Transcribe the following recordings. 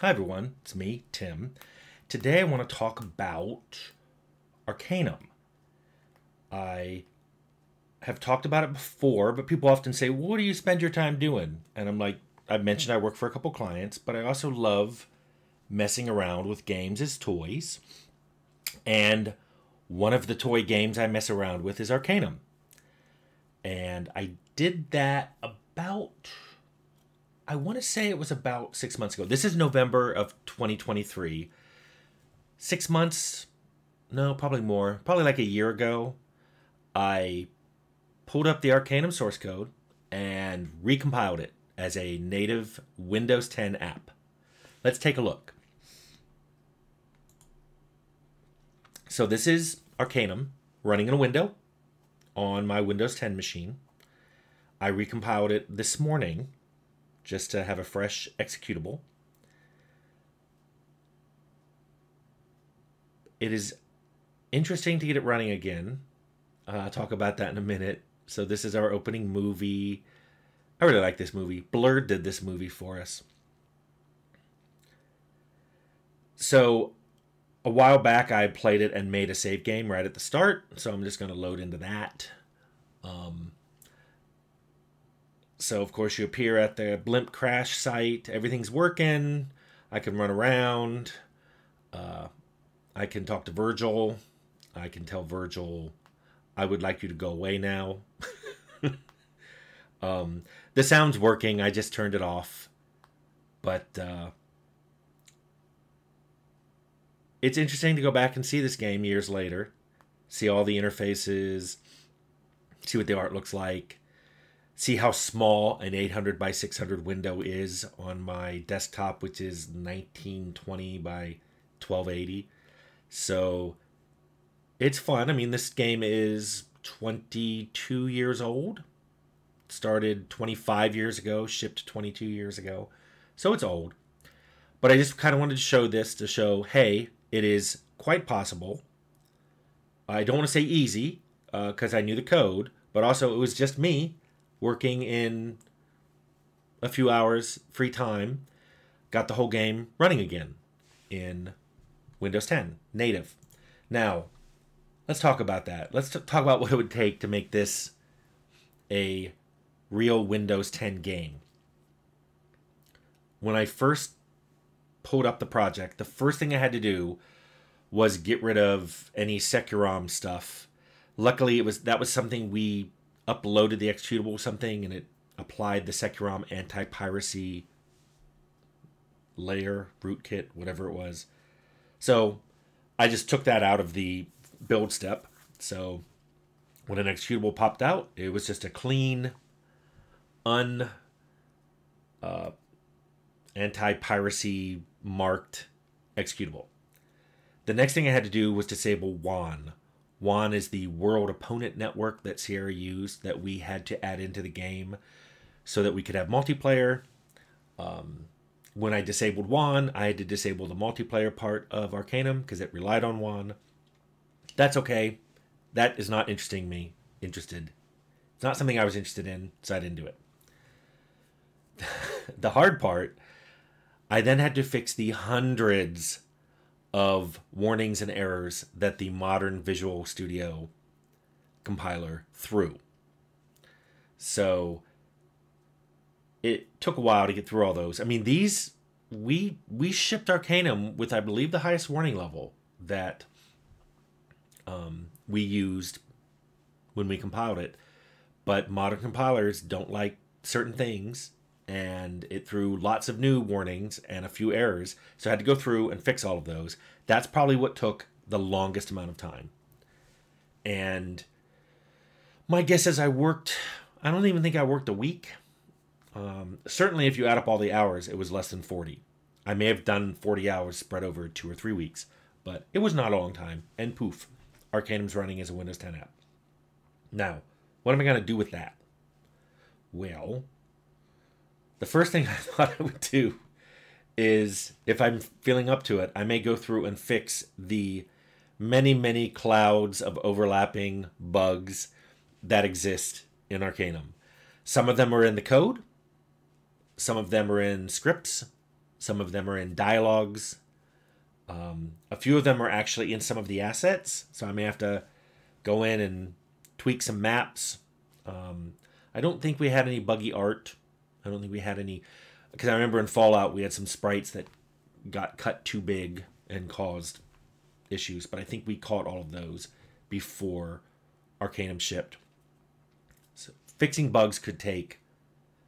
Hi everyone, it's me, Tim. Today I want to talk about Arcanum. I have talked about it before, but people often say, What do you spend your time doing? And I'm like, I've mentioned I work for a couple clients, but I also love messing around with games as toys. And one of the toy games I mess around with is Arcanum. And I did that about I want to say it was about six months ago. This is November of 2023. Six months, no, probably more, probably like a year ago, I pulled up the Arcanum source code and recompiled it as a native Windows 10 app. Let's take a look. So this is Arcanum running in a window on my Windows 10 machine. I recompiled it this morning just to have a fresh executable. It is interesting to get it running again. Uh, I'll talk about that in a minute. So this is our opening movie. I really like this movie. Blur did this movie for us. So a while back I played it and made a save game right at the start. So I'm just going to load into that. Um, so, of course, you appear at the blimp crash site. Everything's working. I can run around. Uh, I can talk to Virgil. I can tell Virgil, I would like you to go away now. um, the sound's working. I just turned it off. But uh, it's interesting to go back and see this game years later, see all the interfaces, see what the art looks like see how small an 800 by 600 window is on my desktop, which is 1920 by 1280. So it's fun. I mean, this game is 22 years old. Started 25 years ago, shipped 22 years ago. So it's old. But I just kind of wanted to show this to show hey, it is quite possible. I don't want to say easy because uh, I knew the code, but also it was just me working in a few hours free time, got the whole game running again in Windows 10 native. Now, let's talk about that. Let's talk about what it would take to make this a real Windows 10 game. When I first pulled up the project, the first thing I had to do was get rid of any Securom stuff. Luckily, it was that was something we uploaded the executable or something and it applied the Securom anti-piracy layer, rootkit, whatever it was. So I just took that out of the build step. So when an executable popped out, it was just a clean, un uh, anti-piracy marked executable. The next thing I had to do was disable WON. WON is the World Opponent Network that Sierra used that we had to add into the game so that we could have multiplayer. Um, when I disabled WON, I had to disable the multiplayer part of Arcanum because it relied on WON. That's okay. That is not interesting me. Interested. It's not something I was interested in, so I didn't do it. the hard part, I then had to fix the hundreds of warnings and errors that the modern Visual Studio compiler threw. So it took a while to get through all those. I mean, these we we shipped Arcanum with I believe the highest warning level that um, we used when we compiled it. But modern compilers don't like certain things and it threw lots of new warnings and a few errors. So I had to go through and fix all of those. That's probably what took the longest amount of time. And my guess is I worked, I don't even think I worked a week. Um, certainly, if you add up all the hours, it was less than 40. I may have done 40 hours spread over two or three weeks, but it was not a long time. And poof, Arcanum's running as a Windows 10 app. Now, what am I going to do with that? Well, the first thing I thought I would do is if I'm feeling up to it, I may go through and fix the many, many clouds of overlapping bugs that exist in Arcanum. Some of them are in the code, some of them are in scripts, Some of them are in dialogues. Um, a few of them are actually in some of the assets, so I may have to go in and tweak some maps. Um, I don't think we had any buggy art. I don't think we had any because I remember in Fallout we had some sprites that got cut too big and caused issues, but I think we caught all of those before Arcanum shipped. So fixing bugs could take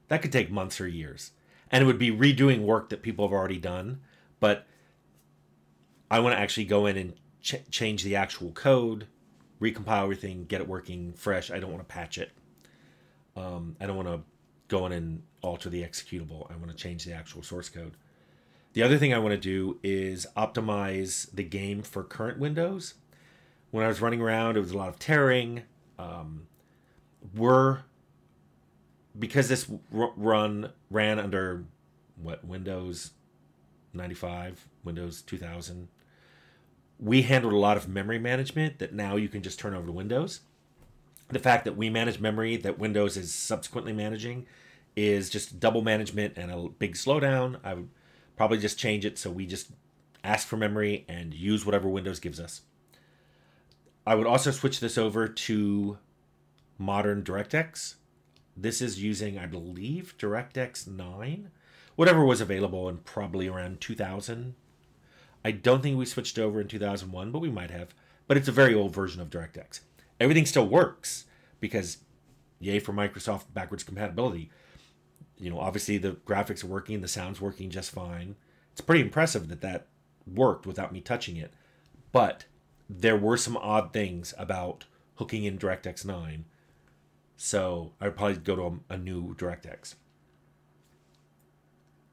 that could take months or years. And it would be redoing work that people have already done, but I want to actually go in and ch- change the actual code, recompile everything, get it working fresh. I don't want to patch it. Um, I don't want to go in and alter the executable. I want to change the actual source code. The other thing I want to do is optimize the game for current Windows. When I was running around, it was a lot of tearing. Um, we're because this run ran under what Windows 95, Windows 2000. We handled a lot of memory management that now you can just turn over to Windows. The fact that we manage memory that Windows is subsequently managing is just double management and a big slowdown. I would probably just change it so we just ask for memory and use whatever Windows gives us. I would also switch this over to modern DirectX. This is using, I believe, DirectX 9, whatever was available in probably around 2000. I don't think we switched over in 2001, but we might have. But it's a very old version of DirectX. Everything still works because, yay for Microsoft backwards compatibility you know, obviously the graphics are working, the sound's working just fine. It's pretty impressive that that worked without me touching it. But there were some odd things about hooking in DirectX 9. So I'd probably go to a, a new DirectX.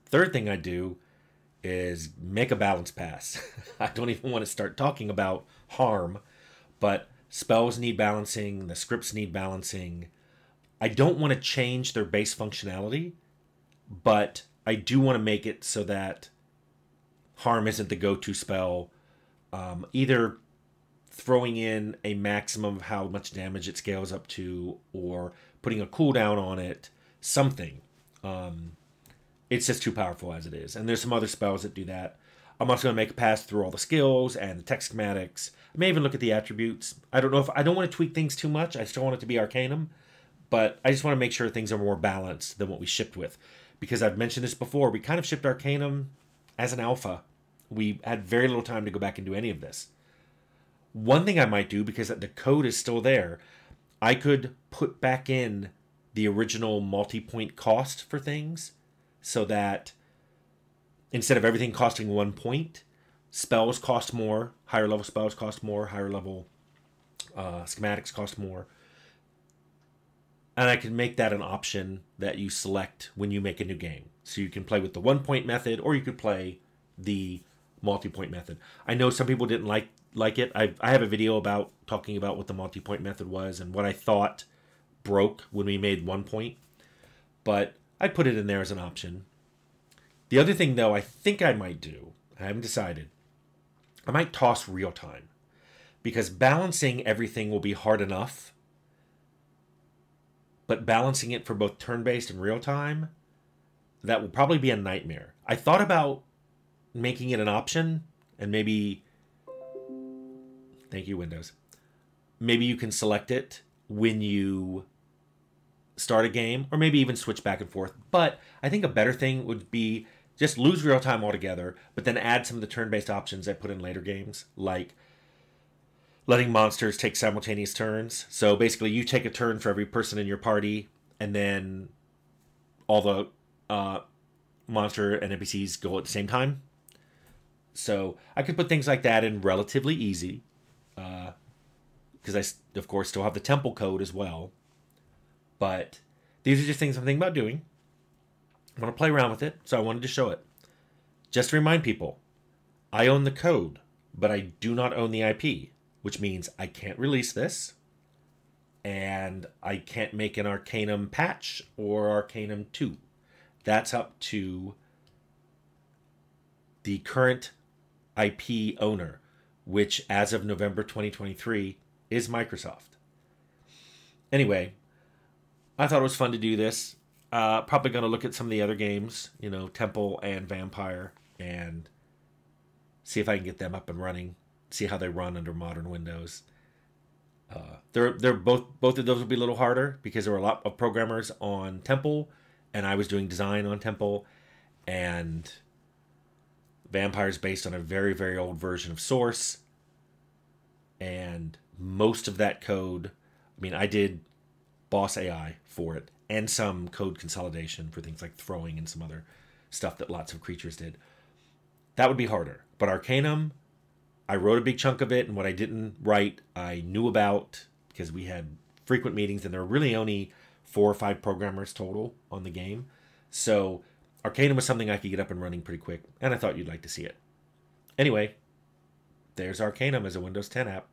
Third thing I do is make a balance pass. I don't even want to start talking about harm, but spells need balancing, the scripts need balancing, I don't want to change their base functionality, but I do want to make it so that harm isn't the go-to spell. Um, either throwing in a maximum of how much damage it scales up to, or putting a cooldown on it, something. Um, it's just too powerful as it is. And there's some other spells that do that. I'm also going to make a pass through all the skills and the tech schematics. I may even look at the attributes. I don't know if I don't want to tweak things too much. I still want it to be Arcanum but I just want to make sure things are more balanced than what we shipped with. Because I've mentioned this before, we kind of shipped Arcanum as an alpha. We had very little time to go back and do any of this. One thing I might do, because the code is still there, I could put back in the original multi point cost for things so that instead of everything costing one point, spells cost more, higher level spells cost more, higher level uh, schematics cost more and I can make that an option that you select when you make a new game. So you can play with the one point method or you could play the multi point method. I know some people didn't like like it. I I have a video about talking about what the multi point method was and what I thought broke when we made one point. But I put it in there as an option. The other thing though I think I might do, I haven't decided. I might toss real time because balancing everything will be hard enough but balancing it for both turn based and real time, that will probably be a nightmare. I thought about making it an option and maybe. Thank you, Windows. Maybe you can select it when you start a game, or maybe even switch back and forth. But I think a better thing would be just lose real time altogether, but then add some of the turn based options I put in later games, like letting monsters take simultaneous turns. So basically, you take a turn for every person in your party, and then all the uh, monster and NPCs go at the same time. So I could put things like that in relatively easy, because uh, I, of course, still have the temple code as well. But these are just things I'm thinking about doing. I want to play around with it, so I wanted to show it. Just to remind people, I own the code, but I do not own the IP which means I can't release this and I can't make an Arcanum patch or Arcanum 2. That's up to the current IP owner, which as of November 2023 is Microsoft. Anyway, I thought it was fun to do this. Uh, probably going to look at some of the other games, you know, Temple and Vampire, and see if I can get them up and running. See how they run under modern Windows. Uh, they're they're both both of those will be a little harder because there were a lot of programmers on Temple, and I was doing design on Temple, and Vampire's based on a very very old version of Source, and most of that code. I mean, I did Boss AI for it and some code consolidation for things like throwing and some other stuff that lots of creatures did. That would be harder. But Arcanum, I wrote a big chunk of it, and what I didn't write, I knew about because we had frequent meetings, and there were really only four or five programmers total on the game. So Arcanum was something I could get up and running pretty quick, and I thought you'd like to see it. Anyway, there's Arcanum as a Windows 10 app.